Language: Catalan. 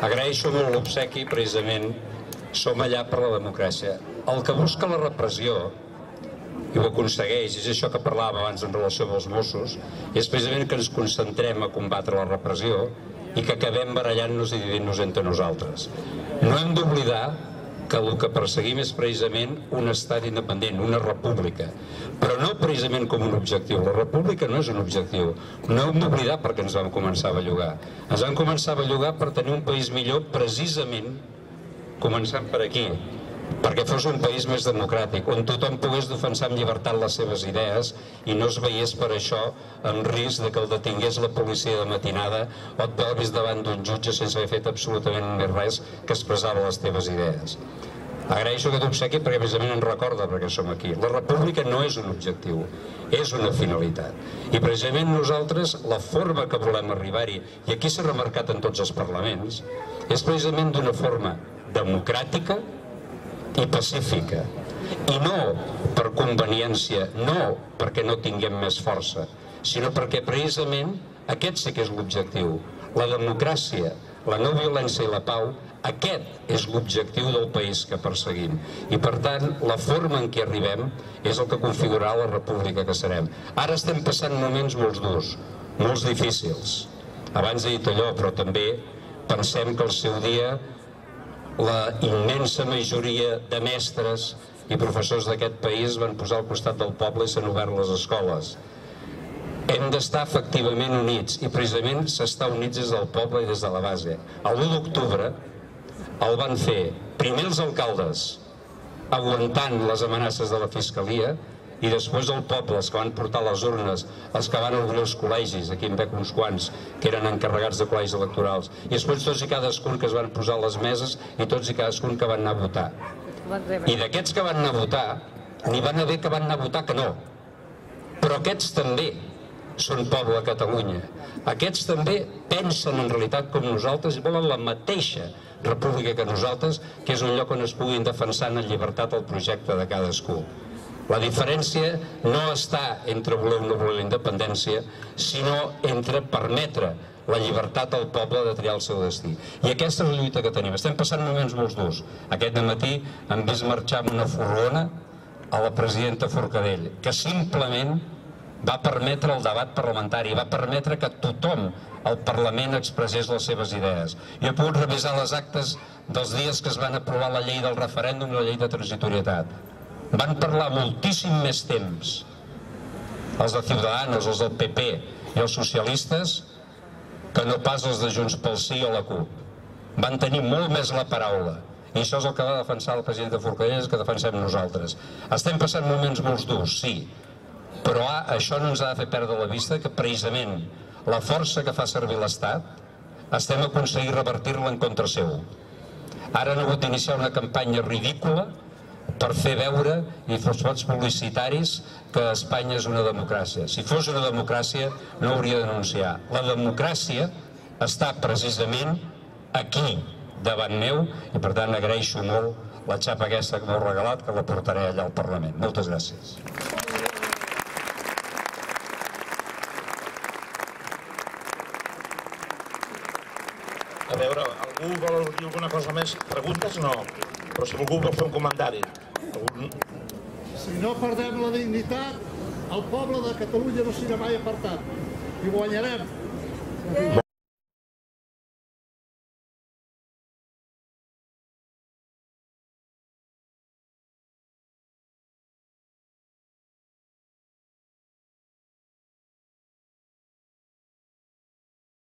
Agraeixo molt l'obsequi, precisament som allà per la democràcia. El que busca la repressió, i ho aconsegueix, és això que parlàvem abans en relació amb els Mossos, és precisament que ens concentrem a combatre la repressió i que acabem barallant-nos i dividint-nos entre nosaltres. No hem d'oblidar que el que perseguim és precisament un estat independent, una república, però no precisament com un objectiu. La república no és un objectiu. No hem d'oblidar perquè ens vam començar a bellugar. Ens vam començar a bellugar per tenir un país millor precisament començant per aquí, perquè fos un país més democràtic, on tothom pogués defensar amb llibertat les seves idees i no es veiés per això en risc de que el detingués la policia de matinada o et veus davant d'un jutge sense haver fet absolutament més res que expressava les teves idees. Agraeixo aquest obsequi perquè precisament ens recorda perquè som aquí. La república no és un objectiu, és una finalitat. I precisament nosaltres, la forma que volem arribar-hi, i aquí s'ha remarcat en tots els parlaments, és precisament d'una forma democràtica, i pacífica. I no per conveniència, no perquè no tinguem més força, sinó perquè precisament aquest sí que és l'objectiu. La democràcia, la no violència i la pau, aquest és l'objectiu del país que perseguim. I per tant, la forma en què arribem és el que configurarà la república que serem. Ara estem passant moments molt durs, molt difícils. Abans he dit allò, però també pensem que el seu dia la immensa majoria de mestres i professors d'aquest país van posar al costat del poble i s'han obert les escoles. Hem d'estar efectivament units i precisament s'està units des del poble i des de la base. El 1 d'octubre el van fer primer els alcaldes aguantant les amenaces de la Fiscalia i després el poble, els que van portar les urnes, els que van obrir els col·legis, aquí en veig uns quants, que eren encarregats de col·legis electorals, i després tots i cadascun que es van posar a les meses i tots i cadascun que van anar a votar. I d'aquests que van anar a votar, n'hi van haver que van anar a votar que no. Però aquests també són poble a Catalunya. Aquests també pensen en realitat com nosaltres i volen la mateixa república que nosaltres, que és un lloc on es puguin defensar en llibertat el projecte de cadascú. La diferència no està entre voler o no voler la independència, sinó entre permetre la llibertat al poble de triar el seu destí. I aquesta és la lluita que tenim. Estem passant moments molt durs. Aquest matí hem vist marxar amb una furgona a la presidenta Forcadell, que simplement va permetre el debat parlamentari, va permetre que tothom al Parlament expressés les seves idees. Jo he pogut revisar les actes dels dies que es van aprovar la llei del referèndum i la llei de transitorietat van parlar moltíssim més temps els de Ciudadanos, els del PP i els socialistes que no pas els de Junts pel Sí o la CUP. Van tenir molt més la paraula. I això és el que va defensar el president de Forcadell, que defensem nosaltres. Estem passant moments molt durs, sí, però ah, això no ens ha de fer perdre la vista que precisament la força que fa servir l'Estat estem aconseguint revertir-la en contra seu. Ara han hagut d'iniciar una campanya ridícula per fer veure i fer spots publicitaris que Espanya és una democràcia. Si fos una democràcia no hauria de denunciar. La democràcia està precisament aquí, davant meu, i per tant agraeixo molt la xapa aquesta que m'heu regalat, que la portaré allà al Parlament. Moltes gràcies. A veure, algú vol dir alguna cosa més? Preguntes? No. Però si algú vol fer un comentari. Si no perdem la dignitat, el poble de Catalunya no serà mai apartat. I guanyarem.